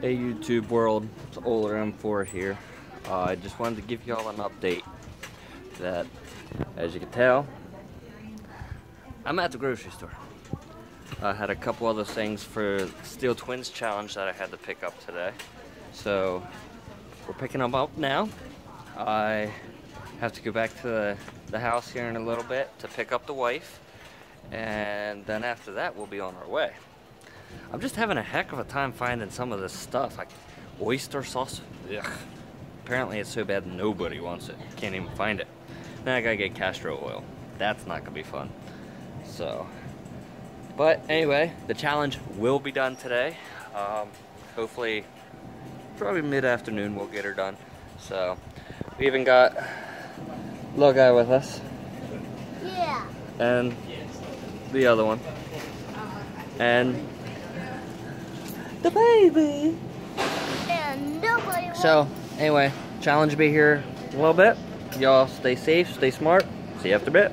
Hey YouTube world, it's Ohler M4 here. Uh, I just wanted to give y'all an update that, as you can tell, I'm at the grocery store. I had a couple other things for Steel Twins Challenge that I had to pick up today. So, we're picking them up now. I have to go back to the, the house here in a little bit to pick up the wife. And then after that, we'll be on our way. I'm just having a heck of a time finding some of this stuff. Like oyster sauce. Ugh. Apparently it's so bad nobody wants it. Can't even find it. Now I gotta get castor oil. That's not gonna be fun. So, but anyway, the challenge will be done today. Um, hopefully, probably mid-afternoon we'll get her done. So, we even got little guy with us. Yeah. And the other one. And the baby. And nobody So, anyway, challenge be here a little bit. Y'all stay safe, stay smart. See you after a bit.